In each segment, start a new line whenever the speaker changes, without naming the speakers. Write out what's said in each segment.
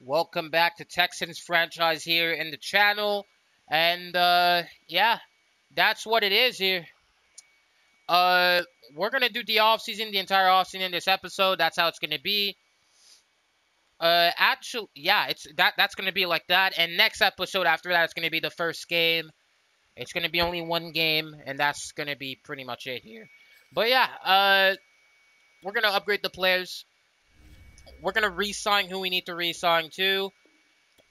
Welcome back to Texans franchise here in the channel. And uh yeah, that's what it is here. Uh we're gonna do the offseason, the entire offseason in this episode. That's how it's gonna be. Uh actually yeah, it's that that's gonna be like that. And next episode after that it's gonna be the first game. It's gonna be only one game, and that's gonna be pretty much it here. But yeah, uh we're gonna upgrade the players we're gonna re-sign who we need to re-sign to.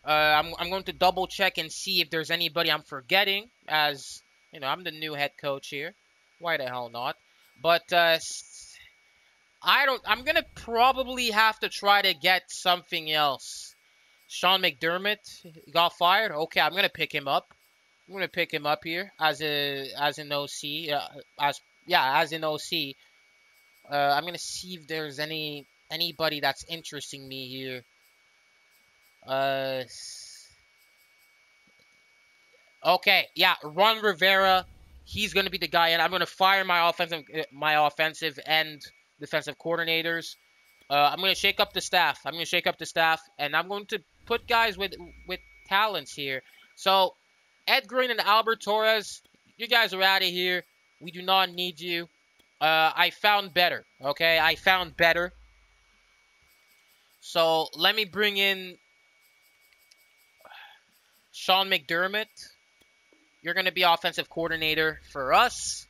Uh, I'm I'm going to double check and see if there's anybody I'm forgetting. As you know, I'm the new head coach here. Why the hell not? But uh, I don't. I'm gonna probably have to try to get something else. Sean McDermott got fired. Okay, I'm gonna pick him up. I'm gonna pick him up here as a as an OC. Uh, as yeah, as an OC. Uh, I'm gonna see if there's any anybody that's interesting me here. Uh, okay, yeah, Ron Rivera. He's going to be the guy, and I'm going to fire my offensive, my offensive and defensive coordinators. Uh, I'm going to shake up the staff. I'm going to shake up the staff, and I'm going to put guys with with talents here. So, Ed Green and Albert Torres, you guys are out of here. We do not need you. Uh, I found better. Okay, I found better. So let me bring in Sean McDermott. You're going to be offensive coordinator for us.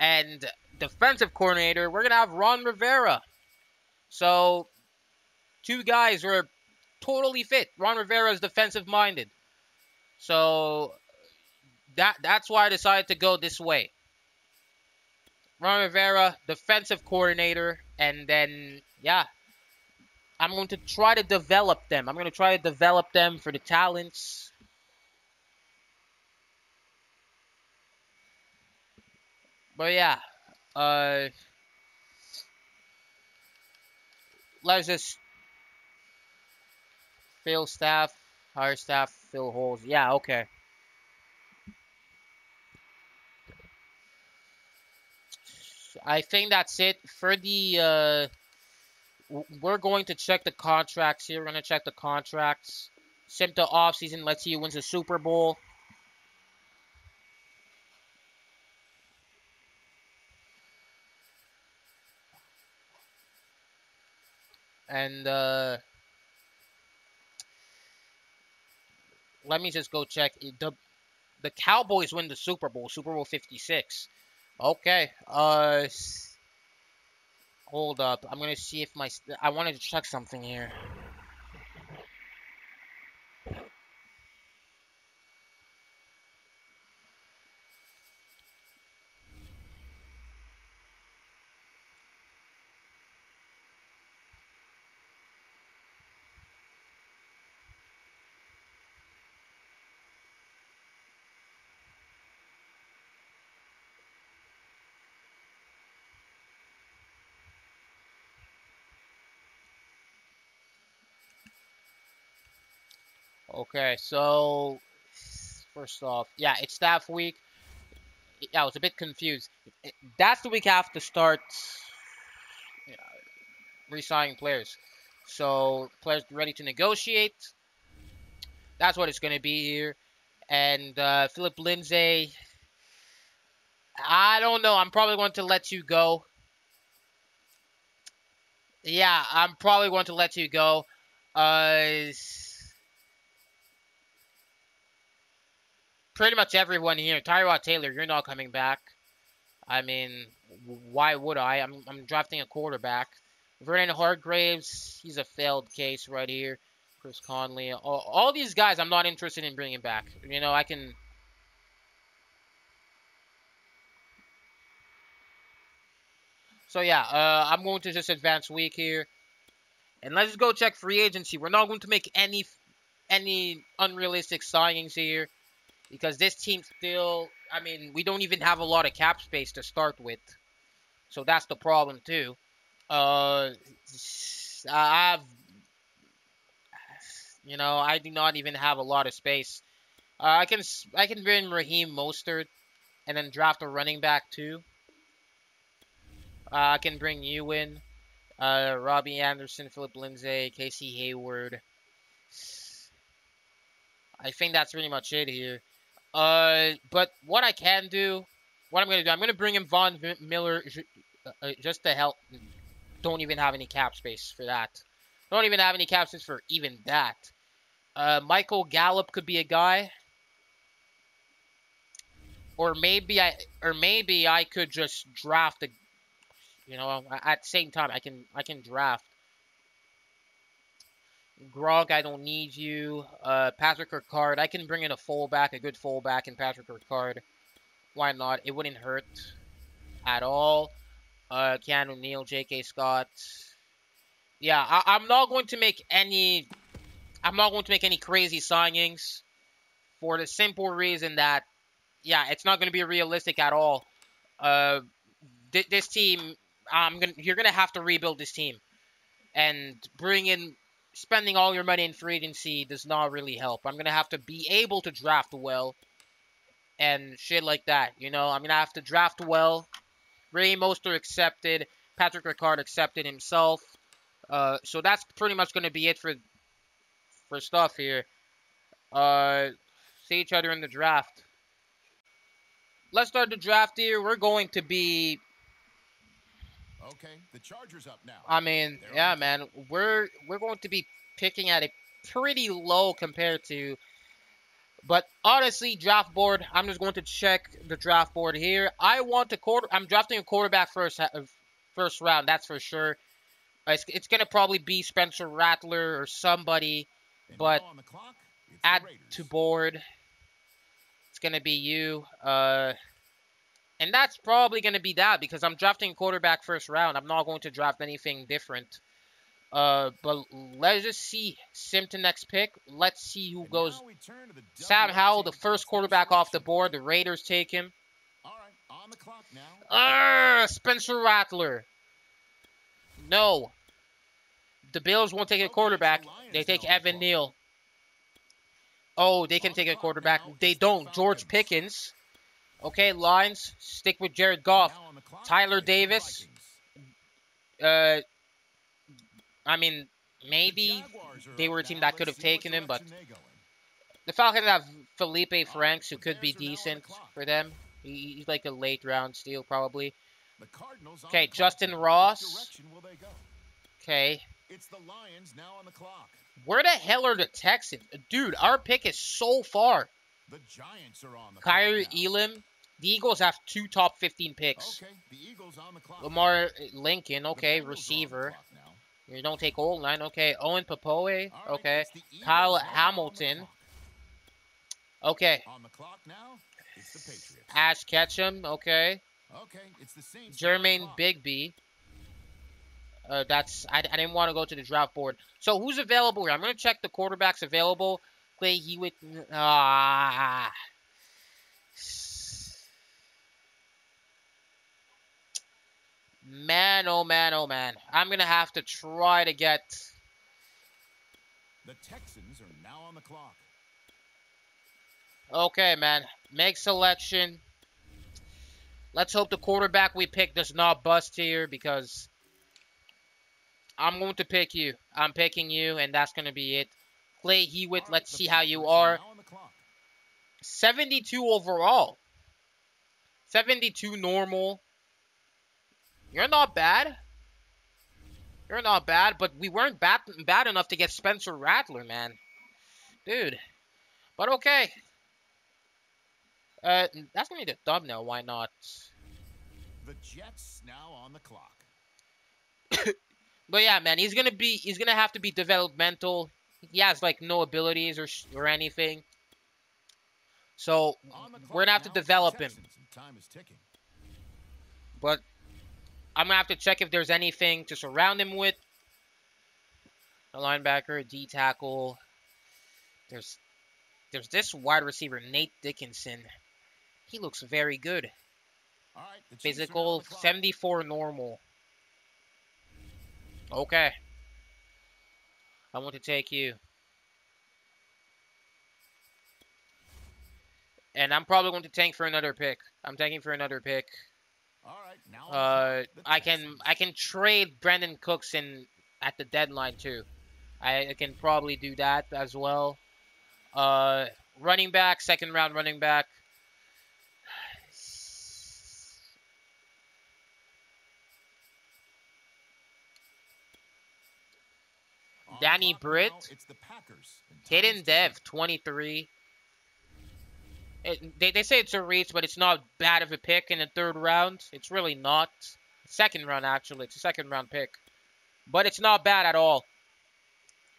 And defensive coordinator, we're going to have Ron Rivera. So two guys are totally fit. Ron Rivera is defensive minded. So that that's why I decided to go this way. Ron Rivera, defensive coordinator, and then yeah, I'm going to try to develop them. I'm going to try to develop them for the talents. But yeah, uh, let's just fill staff, hire staff, fill holes. Yeah, okay. I think that's it for the uh, we're going to check the contracts here. We're going to check the contracts. Simta offseason. Let's see who wins the Super Bowl. And uh, let me just go check. The the Cowboys win the Super Bowl, Super Bowl 56. Okay. Uh Hold up. I'm gonna see if my... I wanted to check something here. Okay, so first off, yeah, it's staff week. Yeah, I was a bit confused. That's the week after start you know, re-signing players. So players ready to negotiate. That's what it's going to be here. And uh, Phillip Lindsay, I don't know. I'm probably going to let you go. Yeah, I'm probably going to let you go. Uh, pretty much everyone here. Tyrod Taylor, you're not coming back. I mean, why would I? I'm, I'm drafting a quarterback. Vernon Hargreaves, he's a failed case right here. Chris Conley, all, all these guys, I'm not interested in bringing back. You know, I can. So yeah, uh, I'm going to just advance week here, and let's go check free agency. We're not going to make any any unrealistic signings here because this team still, I mean, we don't even have a lot of cap space to start with. So that's the problem too. Uh, I've, you know, I do not even have a lot of space. Uh, I can I can bring Raheem Mostert and then draft a running back too. Uh, I can bring you in, uh, Robbie Anderson, Phillip Lindsay, Casey Hayward. I think that's pretty much it here. Uh, but what I can do, what I'm gonna do, I'm gonna bring in Von Miller uh, uh, just to help. Don't even have any cap space for that. Don't even have any cap space for even that. Uh, Michael Gallup could be a guy. Or maybe I, or maybe I could just draft a, you know, at the same time I can I can draft Gronk, I don't need you. Uh, Patrick Ricard, I can bring in a fullback, a good fullback in Patrick Ricard. Why not? It wouldn't hurt at all. Uh, Keanu Neal, J.K. Scott. Yeah, I, I'm not going to make any. I'm not going to make any crazy signings, for the simple reason that, yeah, it's not going to be realistic at all. Uh, th this team, I'm gonna. You're gonna have to rebuild this team, and bring in spending all your money in free agency does not really help. I'm going to have to be able to draft well and shit like that, you know? I'm to have to draft well. Ray Mostert accepted. Patrick Ricard accepted himself. Uh, so that's pretty much going to be it for for stuff here. Uh, see each other in the draft. Let's start the draft here. We're going to be
Okay, the Chargers up now.
I mean, They're yeah, man, we're we're going to be picking at a pretty low compared to. But honestly, draft board. I'm just going to check the draft board here. I want a quarter. I'm drafting a quarterback first uh, first round. That's for sure. It's, it's gonna probably be Spencer Rattler or somebody.
And
but
clock,
add to board. It's gonna be you. Uh. And that's probably going to be that because I'm drafting quarterback first round. I'm not going to draft anything different. Uh, but let's just see. Simpson next pick. Let's see who goes. Sam Howell, the first quarterback off the board. The Raiders take him.
All right, on the clock now.
Ah, Spencer Rattler. No. The Bills won't take a quarterback. They take Evan Neal. Oh, they can take a quarterback. They don't. George Pickens. Okay, Lions. Stick with Jared Goff. Tyler Davis. Uh, I mean, maybe they were a team that could have taken him, but the Falcons have Felipe Franks, who could be decent for them. He's like a late round steal, probably. Okay, Justin Ross. Okay.
It's the Lions now on the clock.
Where the hell are the Texans? Dude, our pick is so far.
The Giants are on the
Kaiir Elam, the Eagles have two top 15 picks.
Okay, the Eagles on the clock.
Lamar Lincoln, okay, receiver. You don't take old line, okay. Owen Pappoe, okay. Kyle Hamilton. Okay.
On the clock now, it's the Patriots.
Ash Ketchum, okay.
Okay, it's the Saints.
Jermaine Bigby. Uh, that's I, I didn't want to go to the draft board. So who's available here? I'm gonna check the quarterbacks available. Clay Hewitt. Ah. Man, oh man, oh man. I'm going to have to try to get...
The Texans are now on the clock.
Okay, man. Make selection. Let's hope the quarterback we pick does not bust here because I'm going to pick you. I'm picking you, and that's going to be it. Clay Hewitt, let's see how you are. 72 overall. 72 normal. You're not bad. You're not bad, but we weren't bad, bad enough to get Spencer Rattler, man. Dude. But okay. Uh, that's gonna be the thumbnail. Why not?
The Jets now on the clock.
but yeah, man, he's gonna be he's gonna have to be developmental. He has like no abilities or or anything. So we're gonna have to develop him. But I'm going to have to check if there's anything to surround him with. A linebacker, D tackle. There's there's this wide receiver, Nate Dickinson. He looks very good. Physical, 74 normal. Okay. I want to take you. And I'm probably going to tank for another pick. I'm tanking for another pick. Uh, I can I can trade Brandin Cooks in at the deadline too. I, I can probably do that as well. Uh, running back, second round running back. Danny Britt.
It's the Packers. and time is
Hayden
ticking.
Dev, 23. It, they, they say it's a reach, but it's not bad of a pick in the third round. It's really not. Second round, actually. It's a second round pick. But it's not bad at all.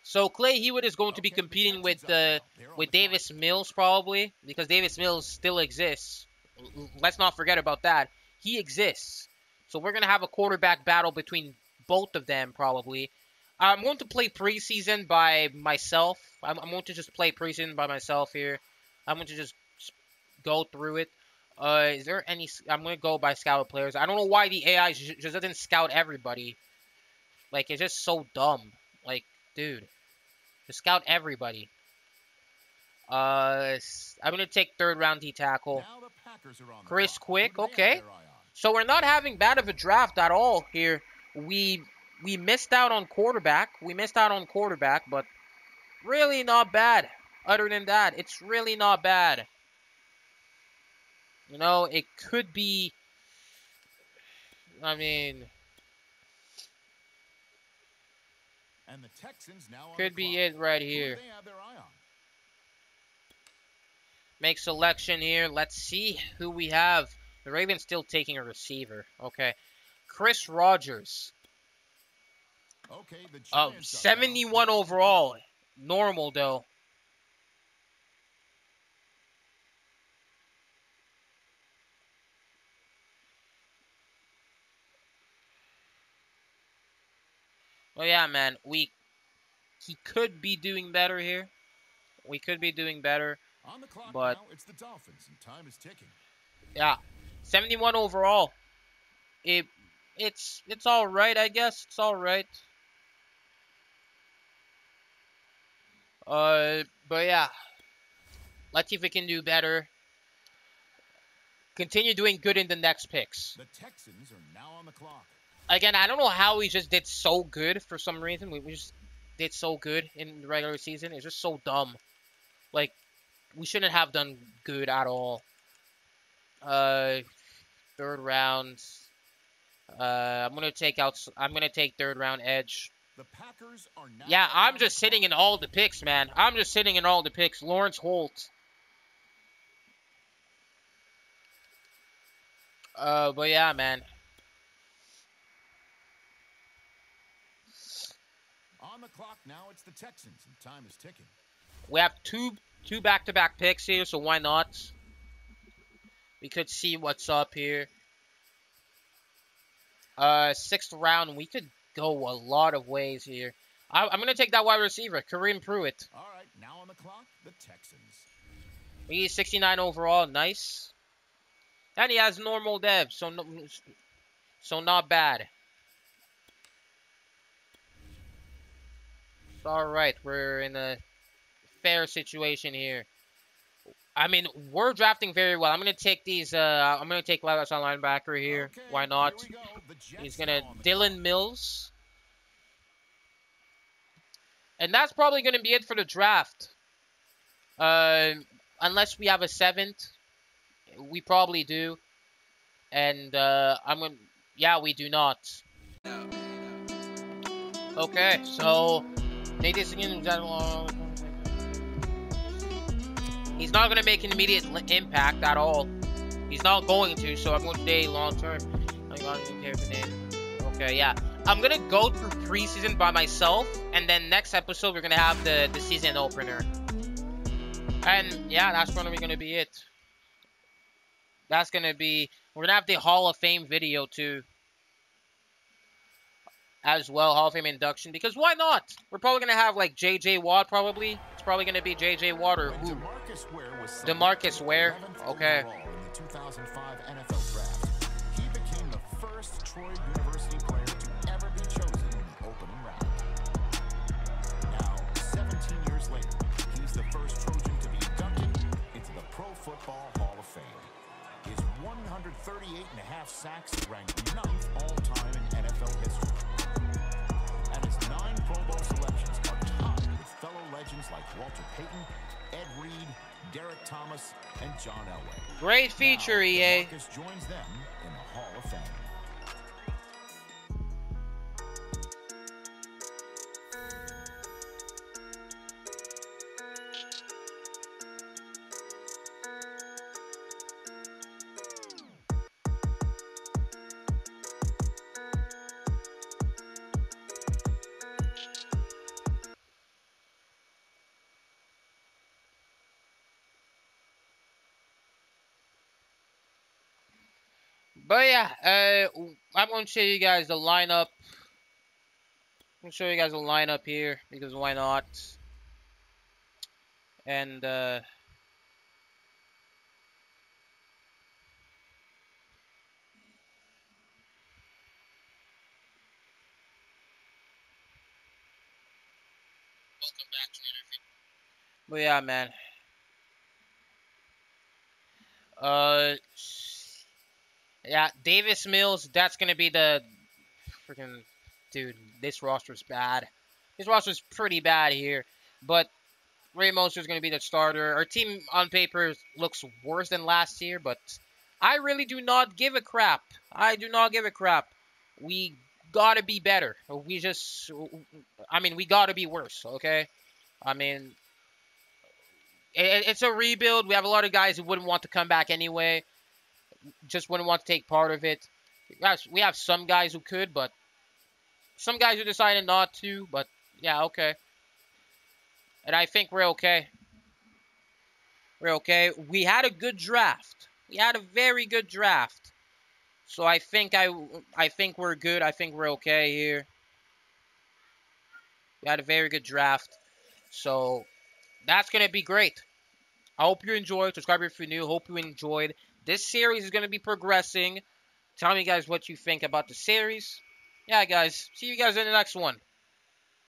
So Clay Hewitt is going to be competing with uh,
now. They're on
with. Davis Mills probably because Davis Mills still exists. Let's not forget about that. He exists. So we're gonna have a quarterback battle between both of them probably. I'm going to play preseason by myself. I'm, I'm going to just play preseason by myself here. I'm going to just go through it. Uh, is there any? I'm going to go by scout players. I don't know why the AI just doesn't scout everybody. Like it's just so dumb. Like, dude, just scout everybody. Uh, I'm gonna take third round D tackle.
Now the Packers are on the
Chris. Quick,
Who do they have
okay.
their eye on?
So we're not having bad of a draft at all here. We we missed out on quarterback. We missed out on quarterback, but really not bad. Other than that, it's really not bad. You know, it could be. I mean,
And the Texans now
could be it right here.
they have their eye on?
Make selection here. Let's see who we have. The Ravens still taking a receiver. Okay. Chris Rogers.
Okay, the up
71 overall. Normal though. Well, yeah, man. We he could be doing better here. We could be doing better.
On the clock
but-
now, it's the Dolphins, and time is ticking.
Yeah, 71 overall. It it's it's all right, I guess. It's all right. Uh, but yeah, let's see if we can do better. Continue doing good in the next picks.
The Texans are now on the clock.
Again, I don't know how we just did so good for some reason. We, we just did so good in the regular season. It's just so dumb. Like, we shouldn't have done good at all. Uh, third round. Uh, I'm gonna take out. I'm gonna take third round edge.
The Packers are
Yeah, I'm just sitting in all the picks, man. I'm just sitting in all the picks. Lawrence Holt. Uh, but yeah, man.
On the clock now, it's the Texans, and time is ticking.
We have two two back to back picks here, so why not? We could see what's up here. Uh, sixth round, we could go a lot of ways here. I, I'm gonna take that wide receiver, Kareem Pruitt.
All right, now on the clock, the Texans.
He's 69 overall, nice. And he has normal dev, so no, so not bad. All right, we're in a fair situation here. I mean, we're drafting very well. I'm gonna take these. Uh, I'm gonna take left outside linebacker here.
Okay,
Why not?
here.
He's
on the
Dylan. Mills. And that's probably gonna be it for the draft. Uh, unless we have a seventh, we probably do. And uh, I'm gonna. Yeah, we do not. Okay, so Nathan Singh- He's not gonna make an immediate impact at all. He's not going to, so I'm going to stay long term. I'm going to care the name. Okay, yeah. I'm gonna go through preseason by myself, and then next episode we're gonna have the the season opener. And yeah, that's probably gonna be it. That's gonna be. We're gonna have the Hall of Fame video too. As well, Hall of Fame induction because why not? We're probably gonna have like J.J. Watt. Probably it's probably gonna be J.J. Watt or who?
DeMarcus Ware was
DeMarcus Ware, okay.
In the 2005 NFL Draft, he became the first Troy University player to ever be chosen in the opening round. Now, 17 years later, he's the first Trojan to be inducted into the Pro Football Hall of Fame. His 138 and a half sacks ranked ninth all-time in NFL history. Selections are with fellow legends like Walter Payton, Ed Reed, Derrick Thomas, and John Elway.
Great feature,
now,
EA.
Marcus joins them in the Hall of Fame.
But yeah, uh, I'm going to show you guys the lineup. I'm going to show you guys the lineup here because why not? And uh, welcome back to But yeah, man. Uh, yeah, Davis Mills. That's gonna be the freaking dude. This roster's bad. This roster's pretty bad here, but Ray Mostert's gonna be the starter. Our team on paper looks worse than last year, but I really do not give a crap. I do not give a crap. We gotta be better. We just, I mean, we gotta be worse. Okay, I mean, it's a rebuild. We have a lot of guys who wouldn't want to come back anyway just wouldn't want to take part of it. We have some guys who could, but some guys who decided not to. But yeah, okay. And I think we're okay. We're okay. We had a good draft. We had a very good draft. So I think I I think we're good. I think we're okay here. We had a very good draft. So that's gonna be great. I hope you enjoyed. Subscribe if you're new. Hope you enjoyed. This series is going to be progressing. Tell me, guys, what you think about the series. Yeah, guys. See you guys in the next one.